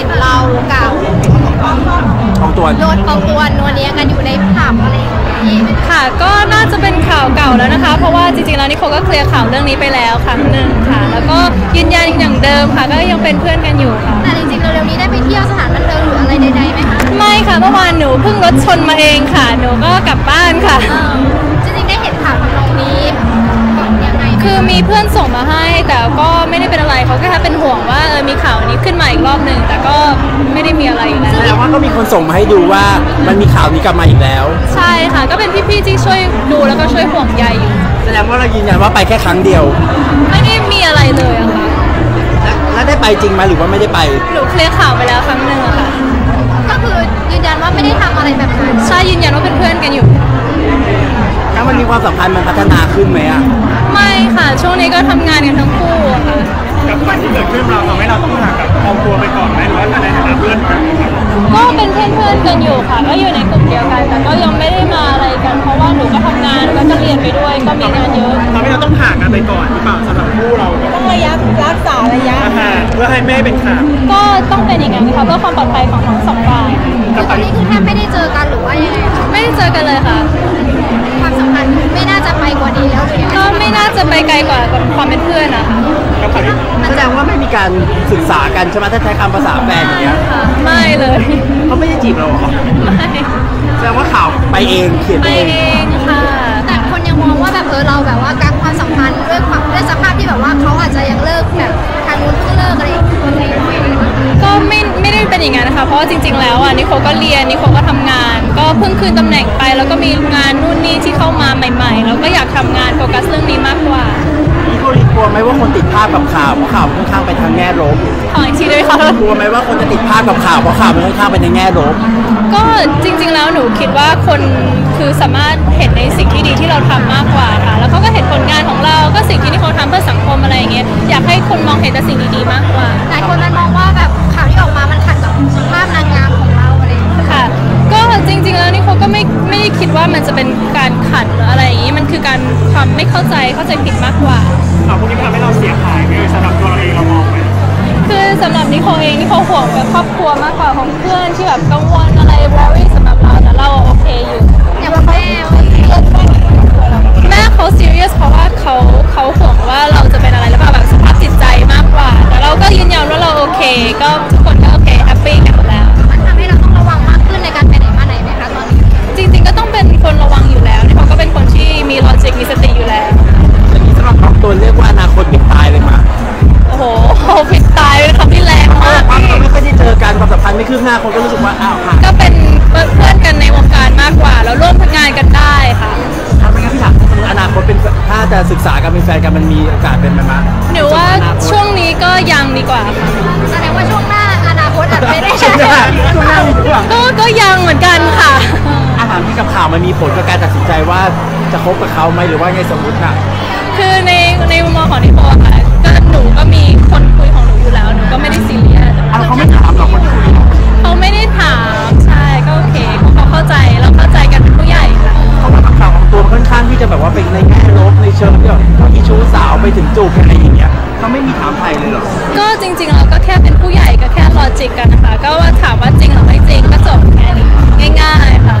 ห็นเรากับของตัวโดนของตัวนัวเนียกันอยู่ในผับอะไรอย่างนี้ค่ะก็น่าจะเป็นข่าวเก่าแล้วนะคะ เพราะว่าจริงๆแล้วนิโคก็เคลียร์ข่าวเรื่องนี้ไปแล้วครั้งหนึ่งค่ะ แล้วก็ยืนยันอย่างเดิมค่ะ ก็ยังเป็นเพื่อนกันอยู่ค่ะ แต่จริงๆเร็วๆนี้ได้ไปเที่ยวสถานบันเทิงหรืออะไรใดๆไหมคะไม่ค่ะเมื่อวานหนูเพิ่งรถชนมาเองค่ะ หนูก็กลับบ้านค่ะ เพื่อนส่งมาให้ แต่ก็ไม่ได้เป็นอะไรเขาก็แค่เป็นห่วงว่าเออมีข่าวนี้ขึ้นมาอีกรอบหนึ่งแต่ก็ไม่ได้มีอะไรอยู่แล้วแสดงว่าก็มีคนส่งมาให้ดูว่ามันมีข่าวนี้กลับมาอีกแล้ว ใช่ค่ะก็เป็นพี่ๆที่ช่วยดูแล้วก็ช่วยห่วงใยอยู่แสดงว่าเรายืนยันว่าไปแค่ครั้งเดียว ไม่ได้มีอะไรเลยอะค่ะและแล้วได้ไปจริงไหมหรือว่าไม่ได้ไปหนูเคลียร์ข่าวไปแล้วครั้งหนึ่งอะค่ะก็คือยืนยันว่าไม่ได้ทำอะไรแบบนั้นใช่ยืนยันว่าเป็นเพื่อนกันอยู่ถ้ามันมีความสัมพันธ์มันพัฒนาขึ้นไหมอะไม่ ค่ะ ช่วงนี้ก็ทำงานกันทั้งคู่อะค่ะ กับสิ่งที่เกิดขึ้นเราทำให้เราต้องห่างกับครอบครัวไปก่อนไหมหรือว่าในฐานะเพื่อนกันครับก็เป็นเพื่อนๆกันอยู่ค่ะ ก็อยู่ในกลุ่มเดียวกัน แต่ก็ยังไม่ได้มาอะไรกัน เพราะว่าหนูก็ทำงานแล้วก็เรียนไปด้วย ก็มีงานเยอะ ทำให้เราต้องห่างกันไปก่อนหรือเปล่าสำหรับคู่เราต้องระยะรักษาระยะ ห่างเพื่อให้ไม่ให้เป็นข่าวก็ต้องเป็นอย่างนั้นค่ะเพื่อความปลอดภัยของทั้งสองฝ่ายคือตอนนี้คือแทบไม่ได้เจอกันหรือว่ายังไง ไม่น่าจะไปไกลกว่าความเป็นเพื่อนนะคะกับข่าวที่แสดงว่าไม่มีการศึกษากันใช่ไหมถ้าใช้คำภาษาแฟนอย่างเงี้ยค่ะไม่เลยเขาไม่ได้จีบเราเหรอไม่แสดงว่าข่าวไปเองเขียนไปเองเองค่ะ แต่คนยังมองว่าแบบเออเราแบบว่าการความสัมพันธ์ด้วยความด้วยสภาพที่แบบว่าเขาอาจจะยังเลิกแบบทางนู้นเพิ่งเลิกอะไรอย่างเงี้ยก็ไม่ไม่ได้เป็นอย่างนั้นนะคะเพราะว่าจริง ๆ แล้วอะนิโคก็เรียนนิโคก็ทำงาน ก็เพิ่งคืนตำแหน่งไปแล้วก็มีงานนู่นนี่ แล้วก็อยากทำงานโฟกัสเรื่องนี้มากกว่านี่เขากลัวไหมว่าคนติดภาพกับข่าวเพราะข่าวค่อนข้างไปทางแง่ลบขออีกทีด้วยค่ะกลัวไหมว่าคนจะติดภาพกับข่าวเพราะข่าวมันค่อนข้างไปในแง่ลบก็จริง ๆ แล้วหนูคิดว่าคนคือสามารถเห็นในสิ่งที่ดีที่เราทำมากกว่า ไม่เข้าใจเข้าใจผิดมากกว่า ข่าวพวกนี้มันทำให้เราเสียหายไหมเอ่ยสำหรับตัวเราเองเรามองไหมคือสำหรับนิโคเองนิโคห่วงกับครอบครัวมากกว่าของเพื่อนที่แบบกังวลอะไร worry สำหรับเราแต่เราโอเคอยู่อย่างแม่อะไรอย่างเงี้ยแม่เขา serious เพราะว่าเขาเขา คตเป็นถ้าจะศึกษากันเป็นแฟนกันมันมีโอกาสเป็นไหมมะหนูว่าช่วงนี้ก็ยังดีกว่าค่ะแสดงว่าช่วงหน้าอนาคตอาจจะไม่ได้ช่วงหน้าช่วงหน้ามีด้วยก็ก็ยังเหมือนกันค่ะ อาถามที่กับข่าวมันมีผลกับการตัดสินใจว่าจะคบกับเขาไหมหรือว่าไงสมมติน่ะคือในในมุมมองของนิโคอะค่ะก็หนูก็ ถึงจูบอะไรอย่างเงี้ยเขาไม่มีถามใครเลยหรอก็จริงๆเราก็แค่เป็นผู้ใหญ่ก็แค่รอจิกกันนะคะ ก็ว่าถามว่าจริงหรือไม่จริงก็จบแค่นี้ง่าย ๆ ค่ะ